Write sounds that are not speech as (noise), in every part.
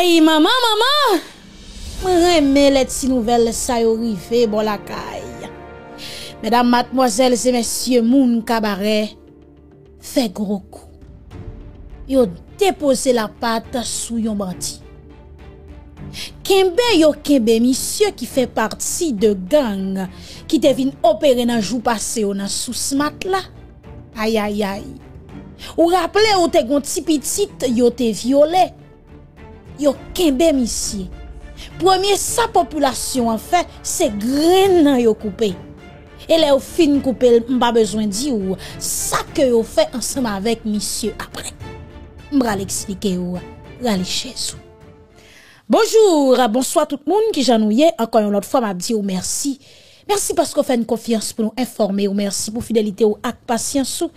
Ay, maman, maman! Mwen reme let si nouvel sa yo rive bon la kay. Medan matmoazel se mesye moun kabare, fe gro kou. Yo depose la pat sou yon banti. Kenbe yo kenbe misye ki fe parti de gang ki te vin opere nan jou pase yo nan sou smat la. Ay, ay, ay. Ou rappele ou te gonti pitit yo te viole. yo kenbe misye. Premier sa populasyon an fe, se gren nan yo koupe. E le yo fin koupe, mba bezwen di ou, sa ke yo fe ansama avek misye apre. Mbra l'eksplike ou, rale chesou. Bonjour, bonsoir tout moun ki janouye, ankon yon lot fwa mabdi ou mersi. Mersi pasko fè n konfians pou nou informe ou mersi pou fidelite ou ak pasyansou.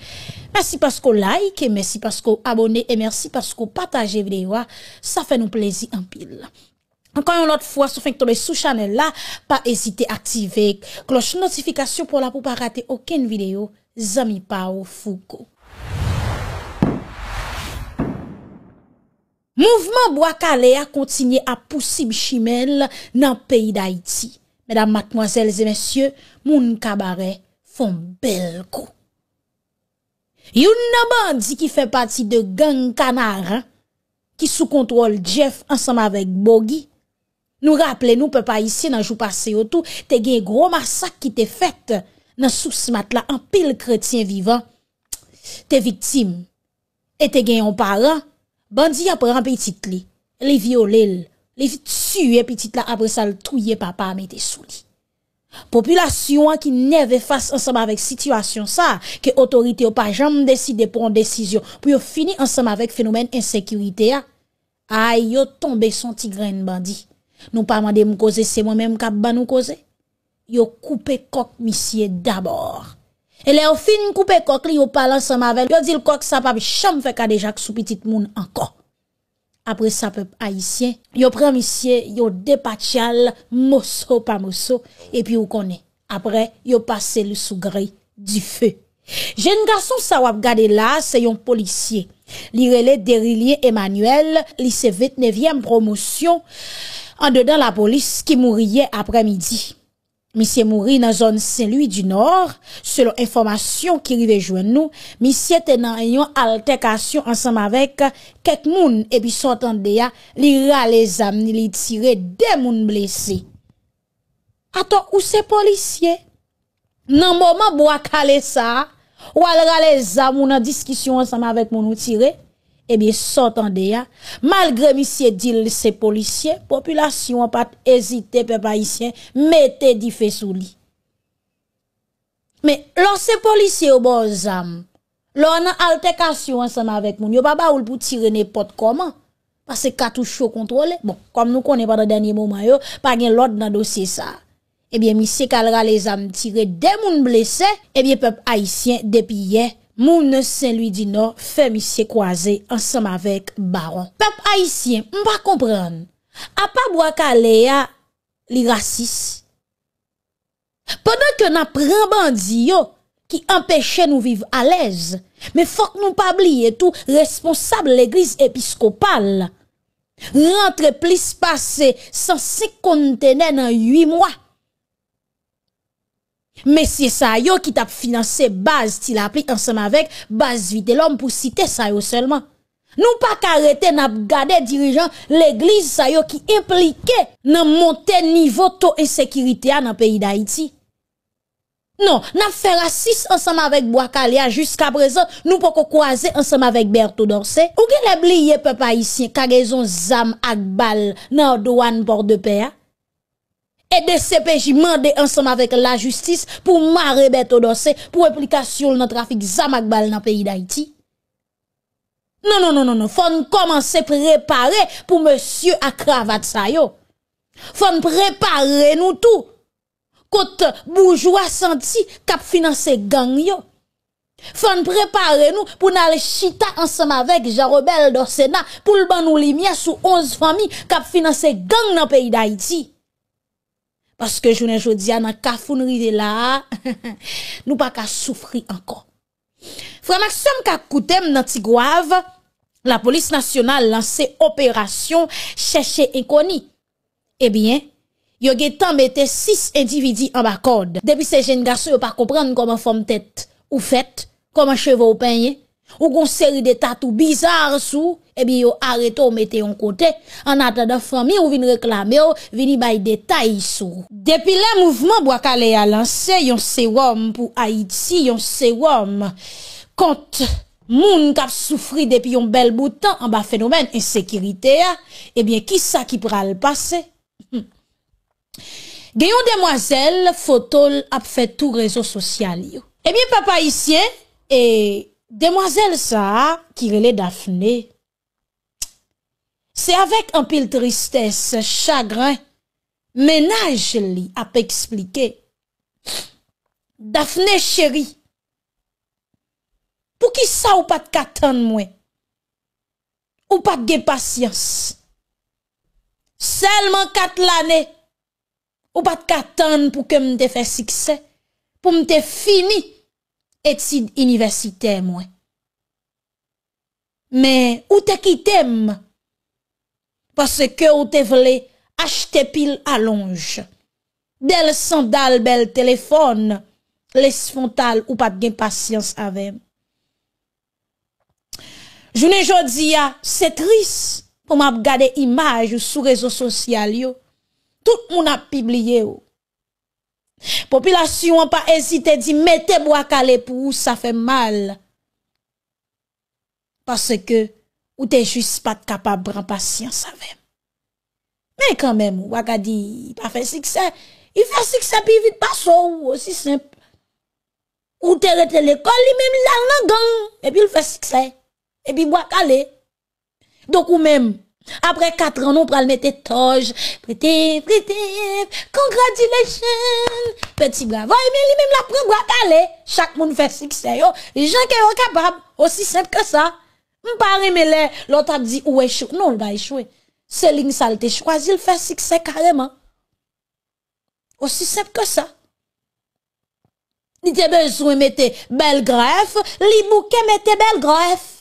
Mersi pasko like, mersi pasko abone, mersi pasko pataje videwa. Sa fè nou plezi anpil. Ankon yon lot fwa sou fèk tobe sou chanel la, pa ezite aktive kloche notifikasyon pou la pou pa rate oken video. Zami pa ou fuko. Mouvment Boakale a kontinye a poussib chimel nan peyi da iti. Mesdames, mademoiselles et messieurs, moun kabare fon bel kou. Youn nan bandi ki fe pati de gang kanar, ki sou kontrol Jeff ansam avek Bogi, nou rappele nou pe pa isi nan jou pase yo tou, te gen gro masak ki te fet nan sou smat la an pil kretien vivan, te viktim, e te gen yon paran, Bandi apre an petit li, li viole li, li tue petit la apre sa l touye papa mette sou li. Populasyon ki neve fase ansama vek situasyon sa, ke otorite ou pa jam deside pou an desisyon, pou yo fini ansama vek fenomen insekurite ya, ay yo tombe son tigren bandi. Nou pa mande mou koze se mwen menm kap ban nou koze, yo koupe kok misye dabor. E le ou fin koupe kok li yo palan sa mavel, yo di l kok sa pa bi chanm fe ka deja k sou pitit moun anko. Apre sa pep haisyen, yo pran misye, yo depachal, moso pa moso, e pi ou konen. Apre, yo pase l sou gri di fe. Jen gason sa wap gade la, se yon polisye. Li rele derilye Emanuel, li se vet nevyem promosyon, an dedan la polis ki mouriye apre midi. Misye mouri nan zon Saint-Louis du Nord, selon informasyon ki rive jwen nou, misye tenan yon altekasyon ansam avek kek moun epi sotan de ya li rale zam ni li tire de moun blese. Ato, ou se polisye? Nan mouman bo akale sa, ou al rale zam ou nan diskisyon ansam avek moun ou tire? Eh sotan de ya, malgre misye dil se polisye, populasyon pat ezite pe pa isyen, mette di fe sou li. Me, lor se polisye ou bo zam, lor nan altekasyon ansan avèk moun, yo pa ba oul pou tire ne pot koman, pa se katou chou kontrole, bon, kom nou konen pa da denye mouman yo, pa gen lod nan dosye sa. Ebi, misye kalra le zam tire de moun blese, ebi, pep a isyen depi ye, Moun Saint-Louis du Nord fè misye kwaze ansam avèk baron. Pep haïsien, mpa kompran, a pa Boakale ya li rasis. Pendan ke nan pran bandi yo ki empèche nou viv alèz, me fòk nou pa bliye tou responsable l'Eglise Episkopal, rentre plis pase san se kontene nan yu mwa. Mesye sa yo ki tap finanse baz ti la pli ansem avek baz vide lom pou site sa yo selman. Nou pa karete nap gade dirijan l'eglize sa yo ki implike nan monte nivou to ensekirite a nan peyi da iti. Non, nap fe rasis ansem avek Boakalia jusqu'a prezant nou poko kwaze ansem avek Bertho Dorse. Ou gen le bliye pe pa isyen kagezon zam ak bal nan douan por de peya? E de sepeji mande ansam avek la justis pou mare beto dosè pou replikasyon nan trafik zamak bal nan peyi da iti. Non, non, non, non, non, fon komanse prepare pou monsye akravat sa yo. Fon prepare nou tou kote boujwa santi kap finanse gang yo. Fon prepare nou pou nan le chita ansam avek jarobel dosè na pou l ban nou li mia sou onze fami kap finanse gang nan peyi da iti. Paske jounen joudia nan kafounri de la, nou pa ka soufri ankon. Fwa mak som ka koutem nan ti gwav, la police nationale lancé opération chercher inconnu. Eh bien, yo tant mette six individus en bas code. Depuis ces jeunes garçons, pas comprendre comment forme tête ou fait, comment cheveux ou peigne, ou gon série de tatous bizarres sous, eh bien yo arrêté ou mettez en côté, en attendant famille ou vin réclamer ou vini bay détails sous. Depuis le mouvement Boakale a lancé yon sérum pour Haïti, yon sérum contre moun kap souffri depuis yon bel bout de temps en bas phénomène insécurité eh bien qui ça qui pral passer? (laughs) Gayon demoiselle photo a fait tout réseau social. Eh bien papa ici et demoiselle ça qui relait Daphné c'est avec un pile tristesse, chagrin, ménage li a expliqué. Daphné chérie, pour qui ça ou pas de katan moi? Ou pas de patience? Seulement quatre l'année. Ou pas de katan pour que me fait succès? Pour me fini études universitaires moi? Mais ou te quitté parce que ou te voulez acheter pile allonge. Del sandal bel téléphone, les frontal ou pas de patience avec. Je ne jodi c'est triste pour m'a regarder image sur réseaux sociaux Tout monde a publié Population pas hésité dit mettez bois calé pour ça fait mal. Parce que ou t'es juste pas capable de prendre patience avec. Mais quand même, ou il pas fait succès. Il fait succès puis vite pas aussi simple. Ou t'es l'école, lui même là gang, et puis il fait succès et puis bois calé. Donc ou même après quatre ans, on pral mettre toge, prêtez, prêtez, congratulations, petit bravo, mais lui même la prend calé. Chaque monde fait succès, yo. Les gens qui sont capables, aussi simple que ça. M'pare mais les, l'autre a dit, ou échouer. Non, il va échouer. C'est ligne saleté choisi, il fait succès carrément. Aussi simple que ça. Il a besoin de mettre belle greffe, li bouquet mette belle greffe.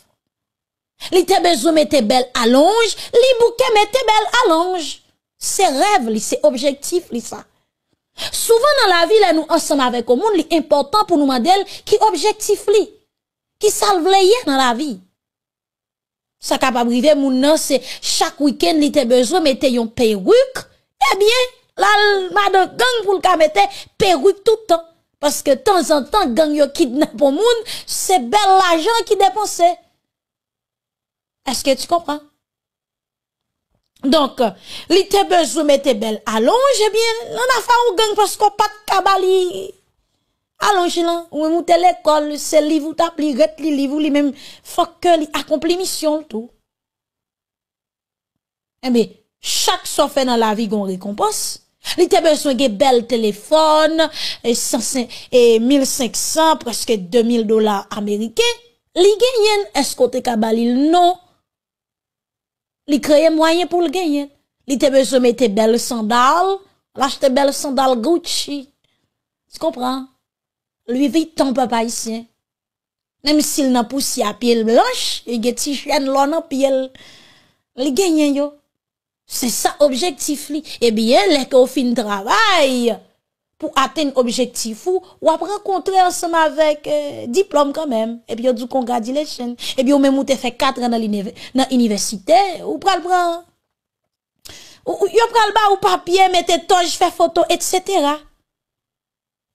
Li te besoin mettre belle allonge, li bouquet mette belle allonge. C'est rêve, c'est objectif, ça. Souvent dans la vie, nous ensemble avec le monde, li important pour nous modèle qui objectif li, qui salve dans la vie. Ça capable arriver moun c'est chaque week-end li te besoin mettre yon perruque. Eh bien, la madame gang pour le mettre perruque tout le temps parce que de temps en temps gang yo kidnappe moun, c'est bel l'argent qui dépense. Est-ce que tu comprends? Donc, li te besoin mettre belle allonge, bien, on a fait un gang parce qu'on pas de cabali. Allonge là, ou monte l'école, c'est livre ou t'appli, ret li livre, li même, faut que li accompli mission tout. Eh bien, chaque so fait dans la vie gon récompense. Li te besoin de bel téléphone, et, et 1500, presque 2000 dollars américains. Li gagne, est-ce que te kabali non? Li créé moyen pour le gagner. Li te besoin mettre belle sandales, l'acheter belle sandales Gucci. Tu comprends? Lui vite ton papa ici. Même s'il n'a poussé à pied blanche, il a petit chien là dans pied. Yo. C'est ça objectif. Eh bien, les fin travail pour atteindre objectif ou ou après rencontrer ensemble avec euh, diplôme quand même. Et puis on dit congratulations et puis on même ou fait 4 ans dans l'université. Ou pral prend ou yo pral ba ou papier mette toge fait photo etc.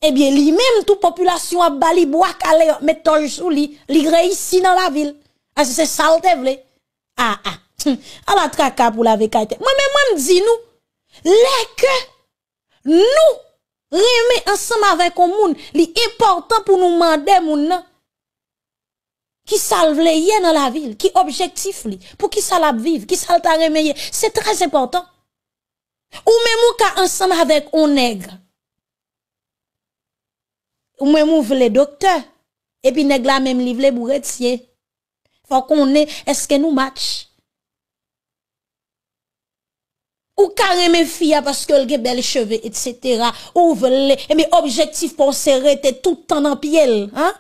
Eh bien lui même toute population a bali bois calé met toge sous lui li réussit dans la ville. Ah c'est ça le ah ah. (laughs) À la traka pour la vekaite moi même moi dis nous les que nous Remet ensemble avec un monde, li important pour nous demander moun qui salve dans la ville, qui objectif li, pour qui ça la vive, qui ça ta remeyer, c'est très important. Ou même ka ensemble avec un nègre. Ou même ou vle docteur, et puis nègre la même livre bourretier. Faut qu'on est, est-ce que nous match? Ou carrément fille parce que a belle cheveux etc. ou veut mais objectif pour serrer tout le temps dans pied hein?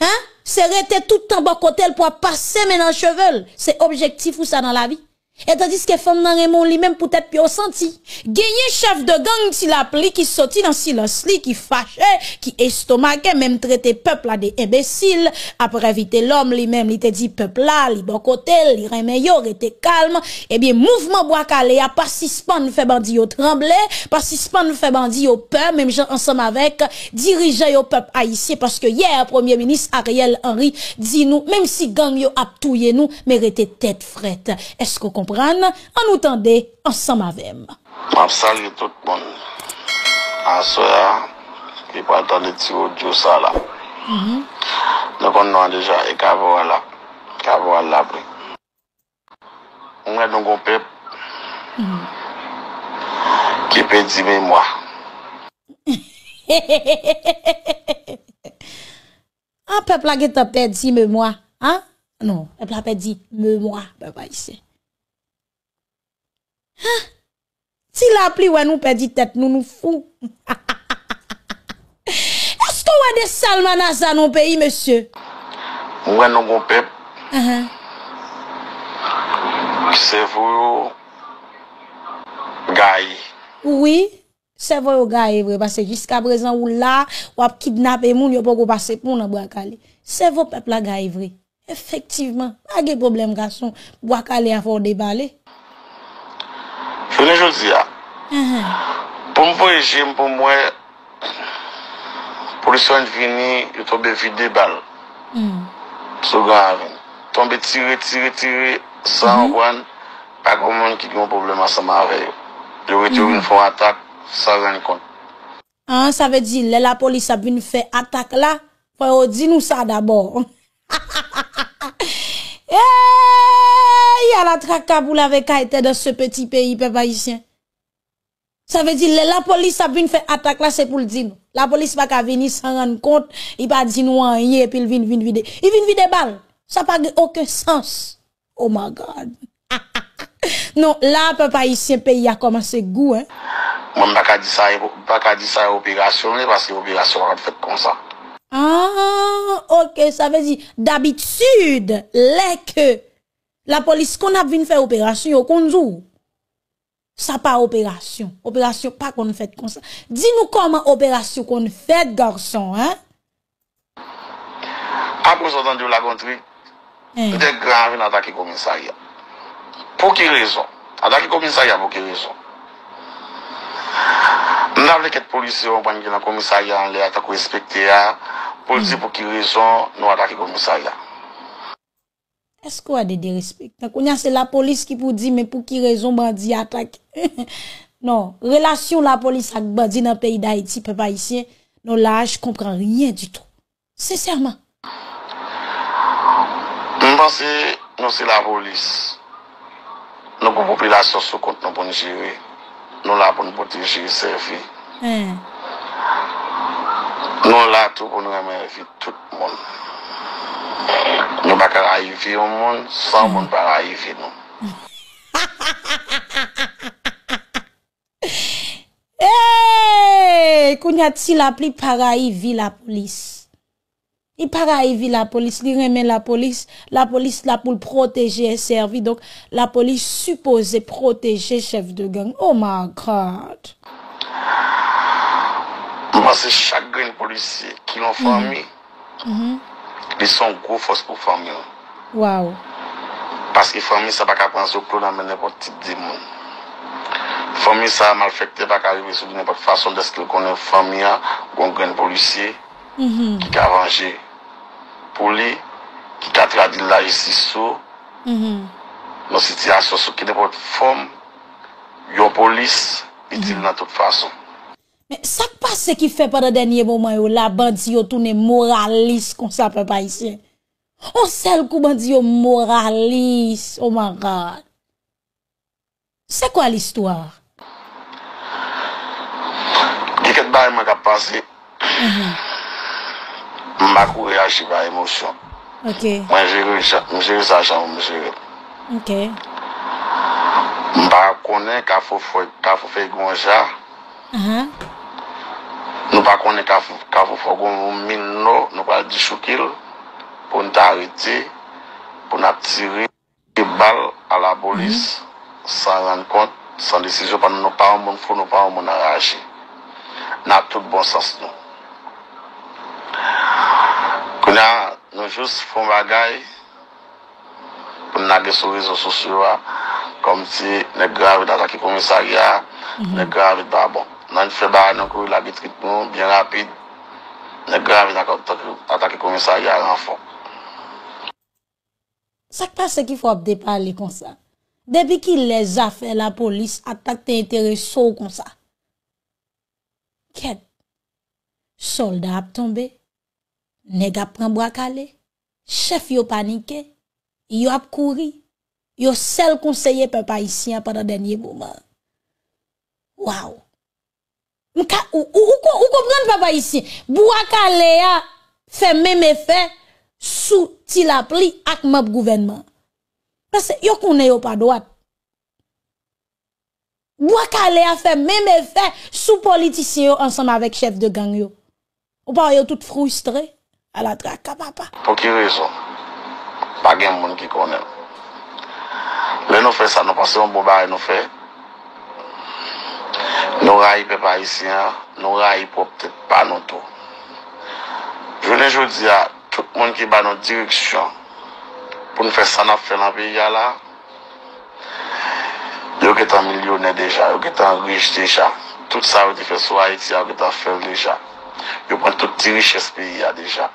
Hein? C'est rester tout le temps bon côté pour passer maintenant cheveux. C'est objectif ou ça dans la vie? Et tandis que femme nan remon li même peut-être puis senti. Gagné chef de gang si la pli qui sorti dans silence li qui fâché, qui estomaqué même traité peuple là des imbéciles après éviter l'homme lui même il te dit peuple là li bon côté li remet yo était calme et bien mouvement bois calé a pas suspend fait bandi yo trembler, pas suspend fait bandi yo peur même gens ensemble avec dirigeant yo peuple haïtien parce que hier premier ministre Ariel Henry dit nous même si gang yo a nous mais tête frette. Est-ce que kompran, an nou tende ansam avem. Mab salye tout moun. Ansoya, ki pa tande ti ou diyo sa la. Nè kon nou an deja e kavo wala. Kavo wala apri. Mwen nou kon pep. Ki pe di men mwa. An pep la ge te pe di men mwa. An? Non, pep la pe di men mwa. Pe pa isi. Si la pli wè nou pedi tèt nou nou fou. (laughs) Esko wè de salmanas anon peyi, monsye? Wè nou goun pep. Se vou yo gayi. Oui, se vou yo gayi vwe. Basè jiska prezan ou la, wap kidnap e moun yo pou go basè pou nan brakali. Se vou pep la gayi vwe. Efektivman, agè problem gason, brakali avon debale. Jounen jodi ya. Mm-hmm. Pou m voye jim pou mwen polisyon vini yo tombe vide bal. Mm-hmm. Sou gan avin. Tombe tire, tire, tire, san mm-hmm. wan, pa kon moun ki yon problema sa ma aveyo. Yo wet yo yon fon atak, sa ren kon. An, sa ve di, le la polis ap vin fè atak la, fè yo di nou sa dabor. (laughs) Eee! A la traque pour la été dans ce petit pays, peuple haïtien. Ça veut dire, la police a venu faire attaque là, c'est pour le dire. La police va venir sans rendre compte, il va dire nous rien, et puis il vient vient vider. Il vient vider balle. Ça n'a pas aucun sens. Oh my God. (laughs) non, là, peuple haïtien, pays a commencé goût, hein. Moi, je ne pas pas dire ça opération, parce que l'opération va faite comme ça. Ah, ok, ça veut dire, d'habitude, les que La polis kon ap vin fè operasyon yo konjou. Sa pa operasyon. Operasyon pa kon fèt kon sa. Di nou koman operasyon kon fèt, garson, hein? Pa kon sotan di ou la kontri, eh. de gran vin atake komisarya. Po ki rezon? Atake komisarya pou ki rezon? Mdavle ket polisyon pan gen la komisarya an le atako respekte ya, polisi pou ki rezon nou atake komisarya. Est-ce qu'on a des respect? c'est la police qui pour dire, mais pour quelle raison bandit attaque? (laughs) non, relation la police avec bandit dans le pays d'Haïti, peuple haïtien, non là, je comprends rien du tout. Sincèrement. Je pense que nous, c'est la police. Nous, la population, sous compte nous pour nous gérer. Nous, là, pour nous protéger, servir. Hein. Nous, là, tout pour nous remercier tout le Nou baka rayive yon moun, san moun pa rayive nou. (laughs) Eyyy, kounyat si la pli parayive la polis. I parayive la polis, li remen la polis, la polis la pou proteje e servi, donc la polis suppose proteje chef de gang. Oh my God! Mwa se chagrin polisi ki l'on fami. Mh, mh. li son gwo fos pou fami yo. Waw. Paske fami sa baka pransi yo plou nan men nepot tit di moun. Fami sa mal fekte baka rive sou di nepot fason deske konen fami ya, kon gren polisye, mm -hmm. ki ka vange pou li, ki ka tradi la jisi sou, mm -hmm. nou siti aso sou ki nepot fom, yo polis, itil mm -hmm. nan tout fason. Men sak pa se ki fe pa de denye mouman yo la bandi yo toune moralis kon sa pe pa isye. On sel kou bandi yo moralis, oh my God. Se kwa l'histoire? Diket ba yon mwen ka pase, mba kou reachi ba emosyon. Mwen jere sa chan mwen jere. Mba konen ka fofey gonja, Nou pa konen kavou fogon ou min nou, nou pal di choukil pou nou ta arete, pou nou ap tire bal a la bolis san ran kont, san desisyon pan nou pa ou moun foun, nou pa ou moun arache. Na tout bon sens nou. Kouna nou jous foun bagay pou nou nage sou rezo sosyo a, kom si ne gravi da zaki komisari a, ne mhm. gravi da bon. nan fè ba nan kou la bitrit bitritman, bien rapid, nan gravi nan atake komisari a ranfon. Sak pa se ki fò ap depale kon sa? Depi ki le zafè la polis atak te entere sou kon sa? Ket, solda ap tombe, neg ap pran brakale, chef yo panike, yo ap kouri, yo sel konseye pe pa isi isyan padan denye mouman. Waw! Ou kompren pe pa isi, brakale ya fe meme fe sou ti la pli ak map gouvenman. Pase yo kounen yo pa doat. Bwakale a fe meme fe sou politisyen yo ansanm avek chef de gang yo. Ou pa yo tout frustre a la traka papa. Po ki rezon, pa gen moun ki konen. Le nou fe sa nou pase yon bobare nou fe. Nou rayi pe pa isyan, nou rayi pou ptet pa nou tou. Jounen joudi ya, tout moun ki ba nou direksyon pou nou fè san ap fè nan pe ya la, yo ke tan milyonè deja, yo ke tan rich deja, tout sa yo di fè sou Haiti ya, yo ke tan fè deja, yo pon tout ti riches pe ya deja.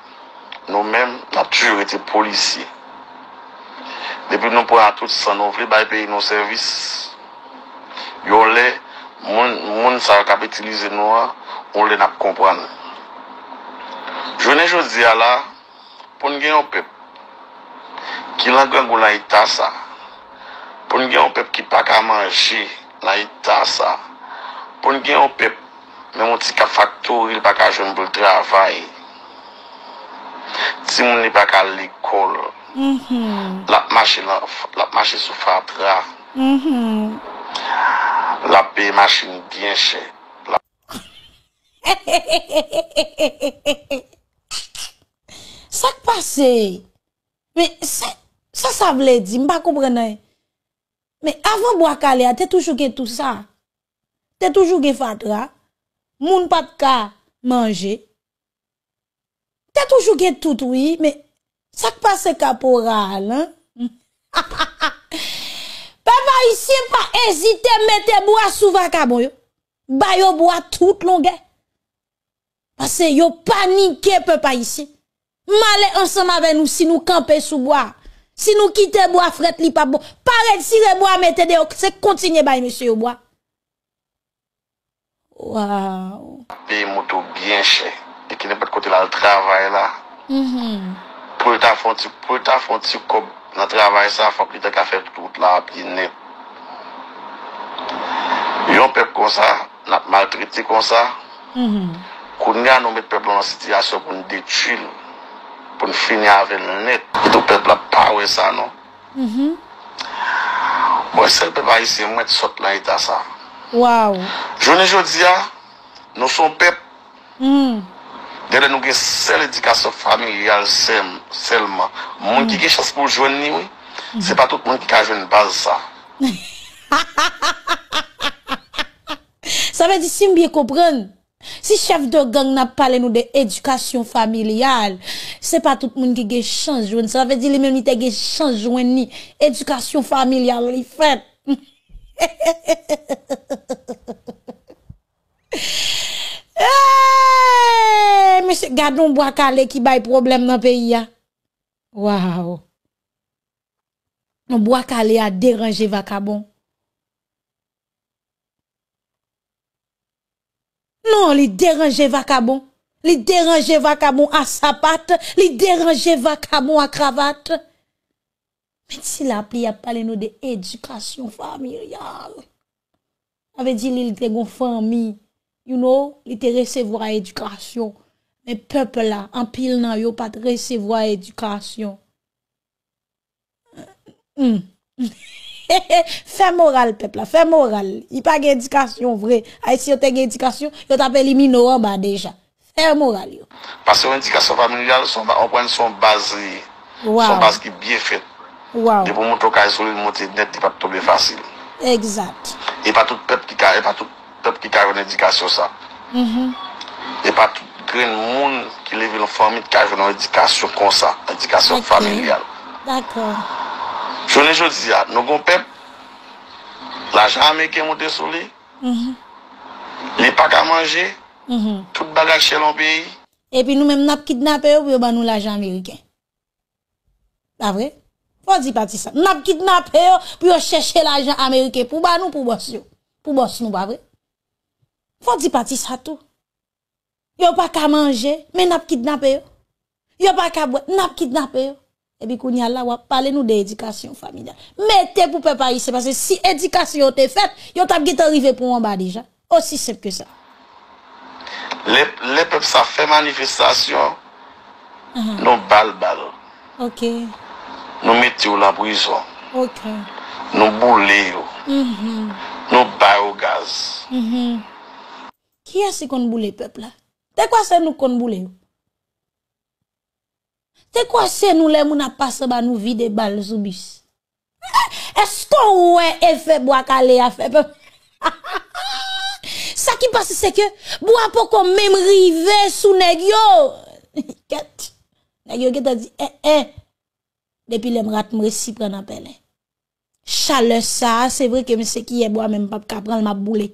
Nou men, nan toujou ete polisi. Depi nou pou an tout san nou vle bay pe yon servis, yo le, moun, moun sa kap etilize nou a, on le nap kompran. Jounen jodi a la, pou nou gen yon pep, ki lan gen goun la ita sa, pou pon gen yon pep ki pa ka manje, la ita sa, pou pon gen yon pep, men moun ti ka faktor il pa ka joun pou l travay, ti moun li pa ka likol, mm -hmm. la ap mache sou fatra, mm -hmm. La pe mache ni gen che. Sak (laughs) pase? Me, sa sa vle di, mba komprene. Me, avan Bwakale a, te toujou gen tout sa. Te toujou gen fatra. Moun pat ka manje. Te toujou gen tout, oui. Me, sak pase kaporal, hein? (laughs) pep haïtien pas hésiter mettre bois sous vacabon yo. Ba yo bois toute longue. Parce yo paniqué peuple haïtien. Malé ensemble avec nous si nous camper sous bois. Si nous quittons bois fret li pas bon. Pareil si le bois mettez de c'est continuer bay monsieur bois. Waouh. Paye moto bien cher. Et qui n'est pas de côté là le travail là. Mhm. Pour ta font pour ta font comme dans travail ça faut que tu ka faire toute la puis net. Yon pep kon sa, nap maltriti kon sa, mm -hmm. koun nga nou met pep lan sityasyon pou nou detuil, pou nou fini avèl net, tou pep la pawe sa nou. Mm -hmm. Mwen sel pep a yisi mwen sot lan ita sa. Wow. Jounen jodi ya, nou son pep, mm. dele nou gen sel edikasyon familial sem, selman. Moun ki mm-hmm. gen chas pou jouni, oui. Mm-hmm. se pa tout moun ki ka jouni baz sa. Ha ha ha ha! Ça veut dire si bien comprendre. Si chef de gang n'a parlé nous de éducation familiale, c'est pas tout le monde qui a chance. Ça veut dire les mêmes qui a chance ni éducation familiale li fait. (laughs) Eh, Monsieur, gardons bois calé qui bail problème dans le pays. bois calé a dérangé vacabon. Non, li dérange vacabon. Li dérange vacabon à sapat. Li dérange vacabon à cravate. Mais si la pli a parlé nous de familiale. Avait dit li te gon famille. You know, li te recevoir éducation. Mais peuple là, en pile nan yo pas te recevoir éducation. Hmm. (laughs) (laughs) Fè moral pepla, fè moral. il pas d'éducation vrai vre. Ay si yo te gen edikasyon, yo tape li minoran ba deja. Fè moral yo. Pase yo edikasyon familial, on pren son baz ki bie fet. De pou moun to ka isolil monte net, di pa tout fasil. Exact. E pa tout pep ki ka, e pa tout pep ki ka yon edikasyon sa. E pa tout kren moun ki leve yon famit ka yon edikasyon kon sa, edikasyon familial. d'accord Jounen jodi ya, nou gon pep, la jame ke monte sou li, Mhm. li pa ka manje, Mhm. tout bagaj chè lon peyi, Et puis nous-mêmes, nous avons kidnappé pour nous l'argent américain. Pas vrai? Faut dire pas ça. Nous avons kidnappé eux pour chercher l'argent américain pour nous, pour boss yo. Pour boss nous, pas vrai? Faut dire pas ça tout. Yo pas qu'à manger, mais nous avons kidnappé. Yo pas qu'à boire, nous avons kidnappé. Et puis, qu'on y a là, on parler nous d'éducation familiale. Mettez pour peuple haïtien, parce que si éducation t'est faite, yo t'a gite arrivé pour en bas déjà. Aussi simple que ça. le, le pep sa fè manifestasyon, nou bal bal, Ok, nou meti ou la prison, ok. nou boule yo, Mhm. nou bay ou gaz. Mhm. Qui est-ce qu'on boule peuple là? C'est quoi c'est nous qu'on boule? C'est quoi c'est nous les moun a passé ba nous vide balles sous bus? Est-ce qu'on ouais effet bois calé a fait? Ça qui (laughs) passe c'est que bois pas qu'on même rive sous nèg yo. (laughs) Ket. Nèg yo qui t'a dit eh eh depuis les m'rat m'resi prendre appel. Chaleur ça, c'est vrai que monsieur qui est bois même pas ka prendre ma boule.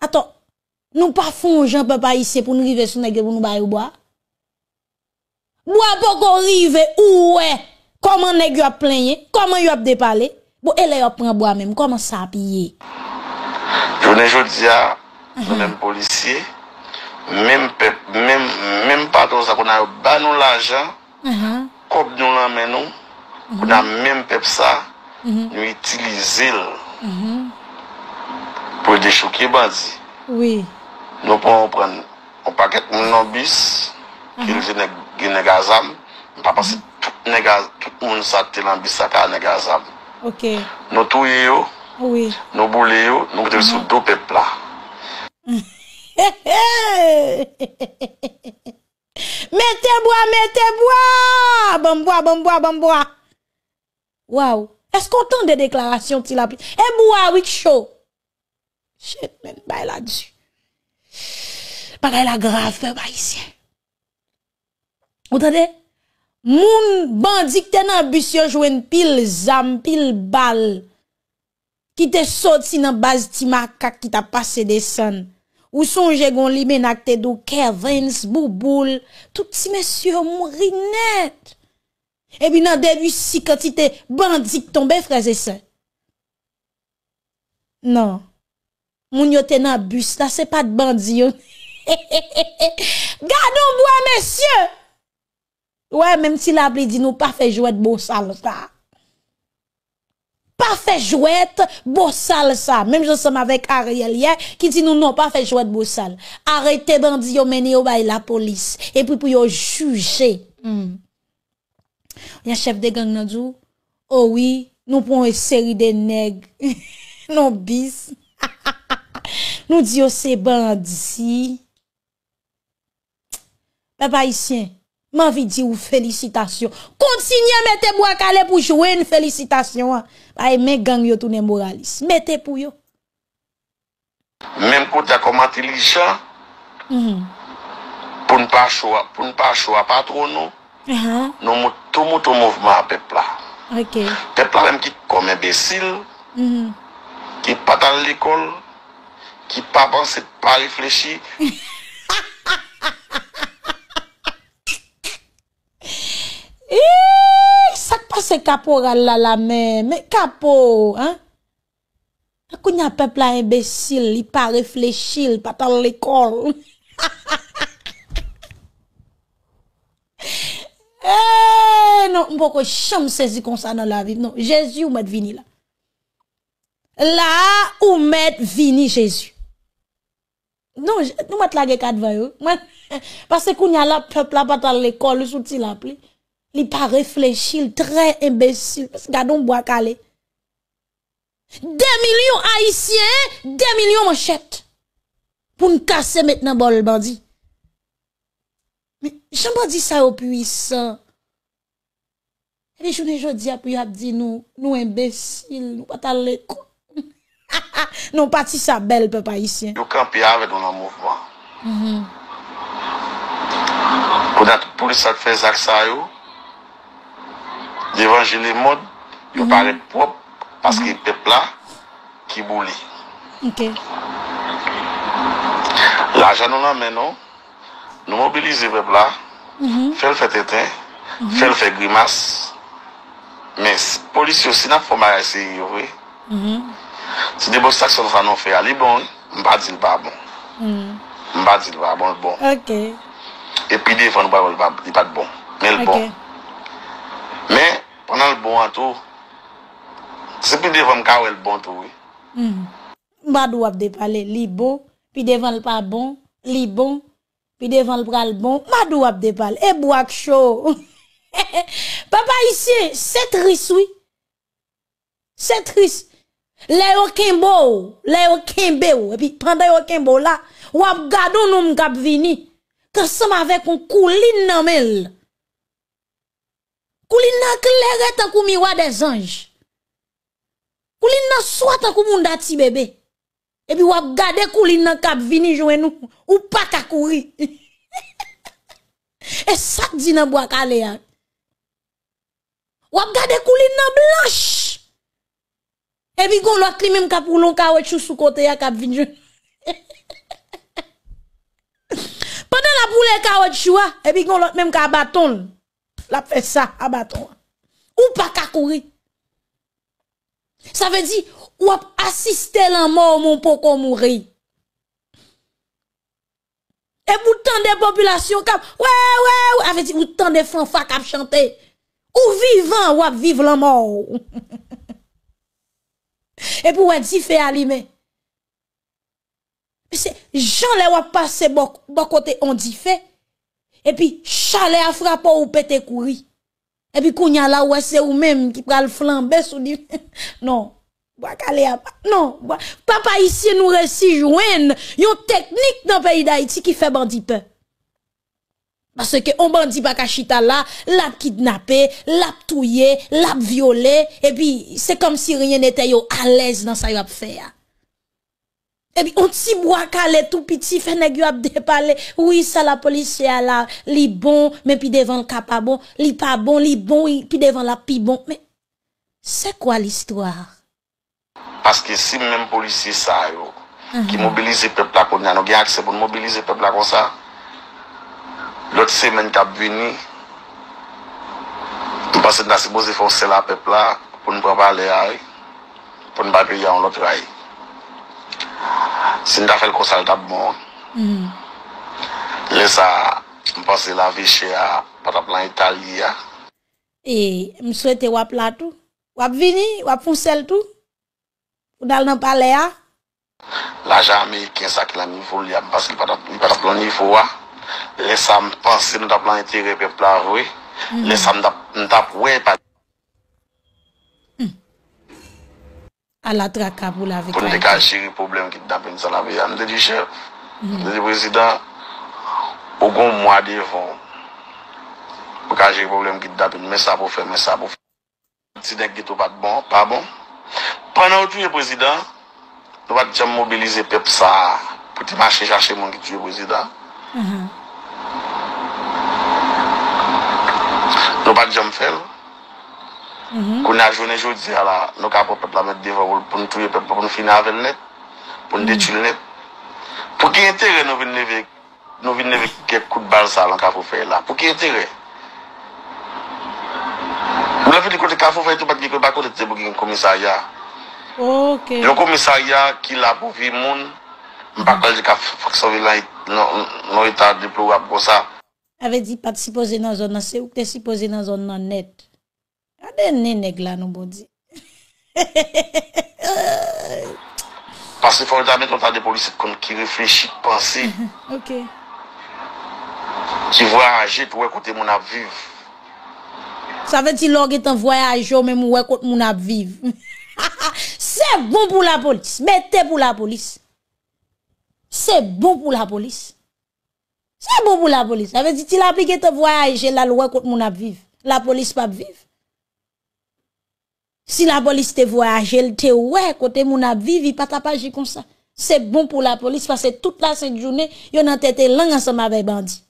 Attends, nous pas font Jean papa ici pour nous river sous nèg pour nous bailler bois. Bois pas qu'on rive ou ouais. Comment nèg yo a plaigné? Comment yo a déparlé? Bon, elle yo prend bois même, comment ça a pillé? Jounen jodi menm polisye, menm pep, menm, menm paton sa kon a ban nou l'ajan, Uh-huh. kop nou lan men nou, kon a menm pep sa, nou itilize l, pou de chouke bandi. Oui. Nou pou an pren, an paket moun nan bis, ki l gen gen negazam, pa pase tout negaz, tout moun sa te lan bis sa ka negazam. OK. Nou touye yo, Oui. nou boule yo, nou kote sou do pep la. (laughs) mettez bois, mettez bois. Bon bois, bon bois, bon bois. Wow. Est-ce qu'on entend des déclarations qu'il a pris? Eh bois, oui, chaud. Shit, man, bah là-dessus. Bagay la grave, peuple haïtien. Vous entendez? Moun bandi qui nan bus yo jwen pile zam, pile balle. Qui te sorti nan base ti makak qui t'a passé des son. Ou songe gon li menak te dou Kevins, Bouboul, tout ti messieurs mouri net. Et puis nan début si quantité bandi qui tombe frères et sœurs. Non. Moun yo te nan bus là, c'est pas de bandi yo. (laughs) Gardons bois messieurs. Ouais, même si la pli dit nous pas fait jouet de beau sale ça. Pas fait jouet beau sale ça. Même je sommes avec Ariel hier qui dit nous non pas fait jouet de beau sale. Arrêtez bandi yo mené yo la police et puis pour yo juger. Hmm. Y a chef de gang nan. Oh oui, nous prenons une série de nègres. (laughs) non bis. (laughs) nous disons c'est bandit. Papa haïtien, m'a envie dire ou félicitations. Continuez à mettre bois calé pour jouer une félicitation. hein. Bah, mais gang yo tourne moraliste. Mettez pour yo. Menm kote a kom intelijan, Mhm. pou nou pa chowa, pou nou pa chowa patron nou, Ah, nou mou tou mou tou mouvman pepla. ok. Pepla menm ki kom imbesil, Mhm. ki patan l'ekol, ki pa panse, pa reflechi, (laughs) Passe caporal là la main. Mais capo, hein? Quand y a peuple imbécile, il pas réfléchi, il pas dans l'école. (laughs) Eh, non, on peut jamais saisir comme ça dans la vie. Non, Jésus ou met vini là. Là, ou met vini Jésus. Non, nous mettre la gueule devant eux. Parce que qu'on y a là, peuple là, pas dans l'école, sous ti la pli. Il pas réfléchi, il très imbécile. Parce que gardons bois calé. Deux millions haïtiens, deux millions manchettes. Pour nous casser maintenant bol bandit. Mais j'aimerais dire ça au puissant. Et puis, je ne dis pas, puis dit nous, nous imbéciles, nous pas l'école. (laughs) non, pas ça belle, peuple haïtien. Nous camper avec dans le mouvement. Mm Pour la police a fait ça, ça, l'évangile mode, il mm Devanjele mod, yo mhm. parek prop, paske pepla mhm. ki bouli. Ok. La jan nou nan menon, nou mobilize pepla, mm -hmm. fel fe teten, mm -hmm. fel fe grimas, men polis yo sinan pou ma yase yo we. Mm -hmm. Si debo sak son fanon fe a li bon, mhm. mba di l ba bon. Mba di l ba bon l bon. Ok. E pi defan l ba bon, li pat bon. Men l bon. Men, pendant le bon tout, c'est plus devant le bon oui. Mm. Mbadou de parler, li bon, le pas bon, li bon, le bras bon, Madou ap de boak chaud. (laughs) Papa ici, c'est triste, oui. C'est triste. Les okimbo, les okimbo, et puis pendant okimbo là, ou ap gado nou m'gap vini, avec un couline nan Kouli nan klere tan kou miwa de zanj. Kouli nan swa tan kou moun dati bebe. E pi wap gade kouli nan kap vini jwen nou. Ou pa kakouri. (laughs) e sak di nan bo akale ya. Wap gade kouli nan blanche. E pi kon lwak li menm kap ou lon kawe chou sou kote ya kap vini jwen. (laughs) Pendan la pou le kawe chou ya. E pi kon lwak menm kap baton lwak. La fait ça à bâton. Ou pas ka courir. Ça veut dire, ou assister la mort, mon poko mourir. Et pourtant des populations comme, ouais, ouais, ouais, avec dit, autant de fanfa qui chanter. Ou vivant, ou vivre la mort. (laughs) Et pour être fait allumer. C'est Jean les wap passe bon, bon côté on dit fait. Et puis, chalet a frappé ou pété courir. Et puis, kounya là, ouais, c'est ou même qui pral flamber sous (laughs) Non. Non, papa ici nous réussit joindre une technique dans le pays d'Haïti qui fait bandit peur. Parce que on bandit pas kachita là, l'a kidnappé, l'a touillé, l'a violé, et puis c'est comme si rien n'était à l'aise dans ça y a faire. Et puis, on t'y boit calé tout petit, fait nèg ap dépalé. Oui, ça la police là, li bon, mais puis devant le pas bon, li pas bon, li bon, puis devant la pi bon. Mais c'est quoi l'histoire Parce que si même policier ça yo, uh -huh. qui uh-huh. mobilise peuple là qu'on a, nous gen accès pour mobiliser le peuple là comme ça. L'autre semaine qui a venu, nous passons dans supposé forcer la peuple là pour nous préparer pour nous pas payer en l'autre rail. Sin da fel konsal tab moun. Mm. Le sa, mpase la veche a pataplan Itali ya. E, mswete wap la tou? Wap vini? Wap fonsel tou? Ou dal nan pale ya? La jame ken sa ki la nivou li ya mpase li pataplan nivou wa. Le sa mpase nou da plan Itali repepla we. Mm. Le sa mdap we pati. A la traka pou la vek. Pou nou de ka chiri problem ki tapen sa la vek. An de di chef, de di prezident, pou kon mwa devon. Pou ka chiri problem ki tapen, men sa pou fe, men sa pou fe. Si dek geto pat bon, pa bon. Panan ou tuye prezident, nou pat jam mobilize pep sa pou ti mache chache moun ki tuye prezident. Nou pat jam fel. Mhm. Koun a jounen joudi ala, nou ka pou pepla met deva wou pou nou touye pepla pou nou finavel net, pou nou mhm. detul net. Pou ki entere nou vin neve, nou vin neve kek kout bal sa lan ka pou fey la. Pou ki entere? Mwen la fi di kote ka pou fey tou pat ki kote bako te te bou gen komisarya. Ok. Yo komisarya ki la pou vi moun. Mbakal mhm. di ka fok sovi la nou ita non diplo wap gosa. Ave di pat sipoze nan zon nan se ou te sipoze nan zon nan net? Ade ne neg la nou bodi. Pase fò yon dame ton ta de polise kon ki reflechi, panse. (laughs) Ok. Ki voyaje pou wè kote moun ap viv. Sa ve ti log etan voyaje ou mè moun wè kote moun ap viv. Se (laughs) bon pou la polis. Mette pou la polis. Se bon pou la polis. Se bon pou la polis. Sa ve ti ti la aplike etan voyaje la lou wè kote moun ap viv. La polis pa ap viv. Si la police te voyage, elle te ouais côté mon vivre, il pas tapage comme ça. C'est bon pour la police parce que toute la cette journée, yon en tête langue ensemble avec bandit.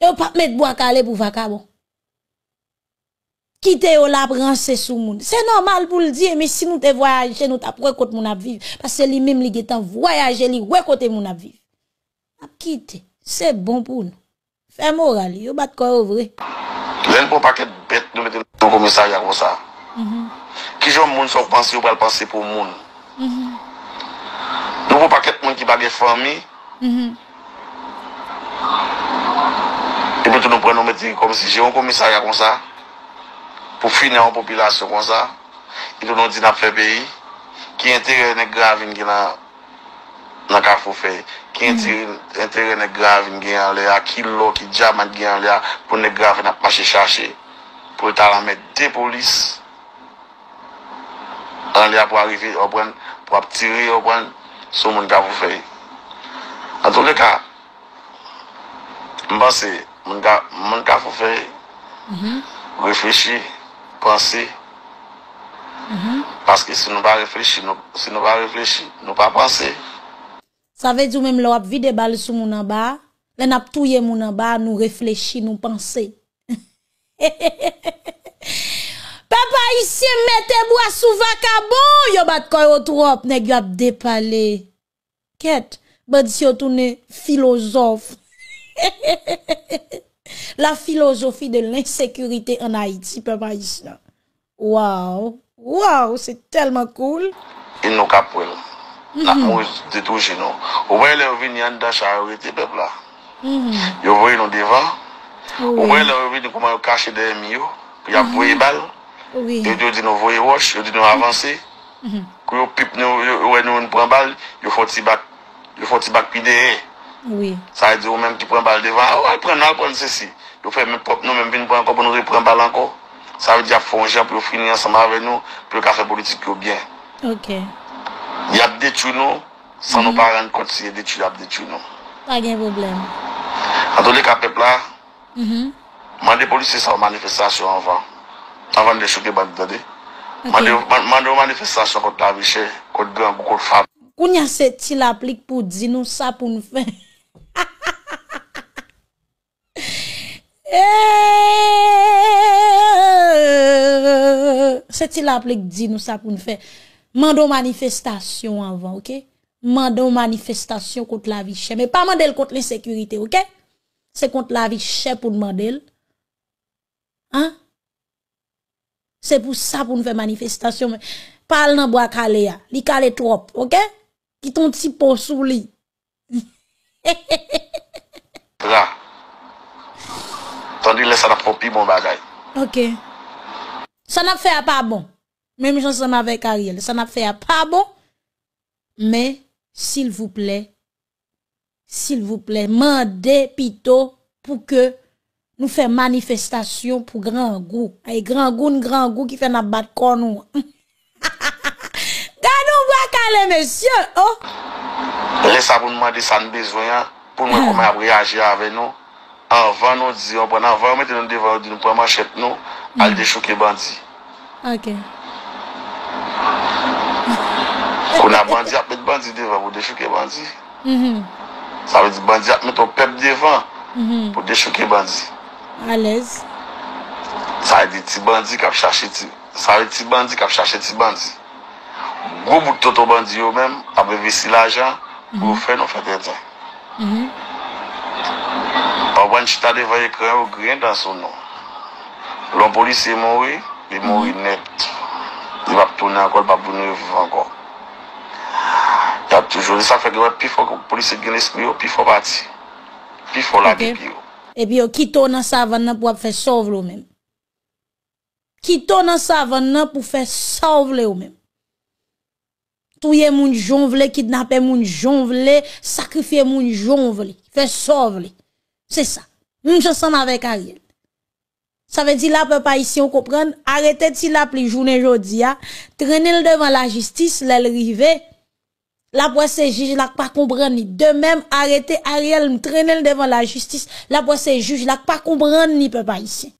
Yo pas mettre bois calé pour vacabon. Quitter yo la branche sous monde. C'est normal pour le dire mais si nous te voyager nous t'a pour côté mon vivre parce que lui même li est en voyager li ouais côté mon vivre. A quitter. C'est bon pour nous. Fais moral, yo bat quoi vrai. L'un pour paquet bête nous commissariat comme ça? Mm -hmm. Ki jom moun sou panse ou bal panse pou moun. Mm -hmm. Nou pou paket moun ki bagye fami. Mm -hmm. E bitou nou pren nou meti kom si jè yon komisarya kon sa. Pou finè yon popilasyon kon sa. E tou nou di na fè peyi. Ki entere ne gravin ki nan na ka fò fè. Ki entere ne gravin gen an lè a. Ki lò ki djaman gen an lè a. Pou ne gravin ap mache chache. Pou talan met de polis. an li mm-hmm. mm-hmm. a pou arive, ou pren, pou ap tire, ou pren, sou moun ka pou fey. An tou le ka, mba se, moun ka, moun ka pou fey, reflechi, pansi, paske se nou pa reflechi, se nou pa reflechi, nou pa pansi. Sa ve di ou mèm lò (laughs) ap vide bal sou moun an ba, lè nap touye moun an ba, nou reflechi, nou pansi. Hehehehe. Papa ici mettez bois sous vacabon, yo bat koy au trop, nèg yo ap dépalé. Quête, bandi yo tourne philosophe. (laughs) La philosophie de l'insécurité en Haïti, papa ici. Waouh, waouh, c'est tellement cool. Il nous capole. La mouche de tout chez nous. Vous voyez les venir en dash à arrêter peuple là? Vous voyez nous devant. Vous voyez les venir comment ils cachent des murs. Puis ont voyé balle? Oui. E diyo di nou voye wosh, yo di nou avanse. Mm -hmm. Kou yo pip nou, yo wè nou nou pran bal, yo foti bak, yo foti bak pi deye. Oui. Sa e diyo mèm ki pran bal devan, ou al pran nou al pran se si. Yo fè mèm pop nou mèm vin pran kon, pou nou repran bal anko. Sa ve diya fon jan pou yo fini ansama avè nou, pou yo ka fè politik yo byen. Ok. Yap detu nou, san mm -hmm. nou pa ren kont si detu yap detu nou. Pa gen problem. Ato le ka pepla, mm -hmm. mande polisi sa ou manifestasyon anvan. avan de chouke bandi dade. Mande ou manifestasyon kote la vichè, kote gambou, kote fab. Koun ya se ti la plik pou di nou sa pou nou fe. (laughs) Eh! Se ti la plik di nou sa pou nou fe. Mande ou manifestasyon avan, ok? Mande ou manifestasyon kote la vichè. Me pa mande l kote l'insekurite, ok? Se kote la vichè pou mande l. An? C'est pour ça pour nous faire manifestation. Parle dans bois calé ya. Li calé trop, OK? Qui ton petit pot sous li. (laughs) Là. Tandis que ça n'a pas bon bagay. OK. Ça n'a fait pas bon. Même ensemble avec Ariel, ça n'a fait pas bon. Mais s'il vous plaît, s'il vous plaît, mandez plutôt pour que nous fait manifestation pour grand goût. Ay grand goût, grand goût qui fait n'a battre corps nous. (laughs) Gardons voir monsieur. Oh. Laissez vous demander ça nous besoin pour nous ah. comment réagir avec nous. Avant nous dit on avant mettre nous devant nous prend manchette nous mm. al de bandit. OK. Qu'on a bandit a mettre bandit devant pour de choquer bandit. Mm-hmm. Ça veut dire bandit a mettre ton peuple devant mm-hmm. pour de choquer bandit. Alez. Sa e di ti bandi kap chache ti, sa e ti bandi kap chache ti bandi. Gwo bout toto bandi yo men, ap investi la ajan, gwo fè nou fè tè tè. A wan chita mhm. de vaye kren ou kren dan son nou. Lon polisi e mori, e mori mhm. net. Di wap toune ankol, wap boune yo viv ankol. Yap toujou, di sa fè gwen pi fò polisi gen espri yo, pi fò bati. Pi fò la okay. bibi yo. Puis, yo kito nan savane nan pour faire sauve ou même. Kito nan savane nan pour faire sauve ou même. Touye moun jonvle, kidnapper moun jonvle, sacrifier moun jonvle, faire sauve C'est ça. Nous ensemble avec Ariel. Ça veut dire là, peuple ici, on comprend, arrêtez de la pli journée jodi, a, traîner le devant la justice, l'elle rive, La boisse juge là pas comprendre ni. De même arrêter Ariel traîner devant la justice. La boisse juge là pas comprendre ni peuple ici.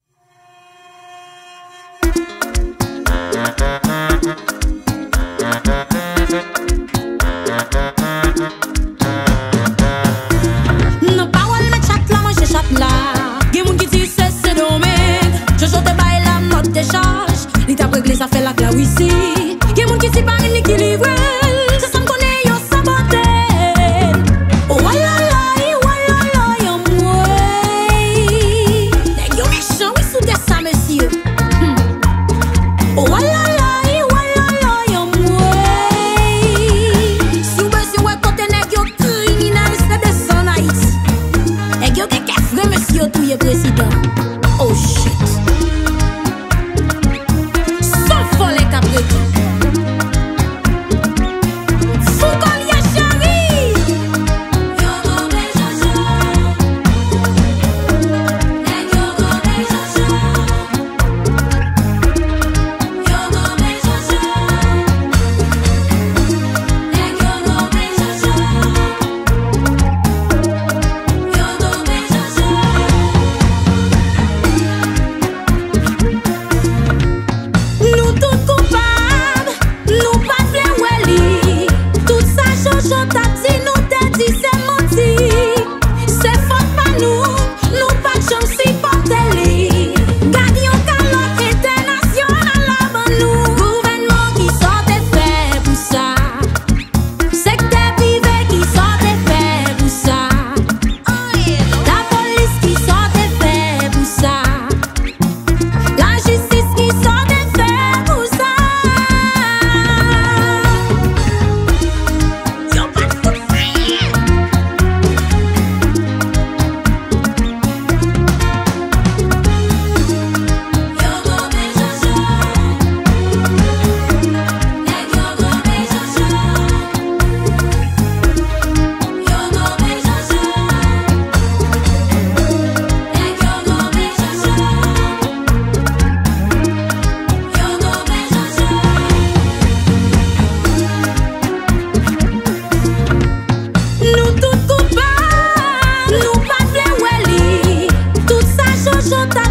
já tá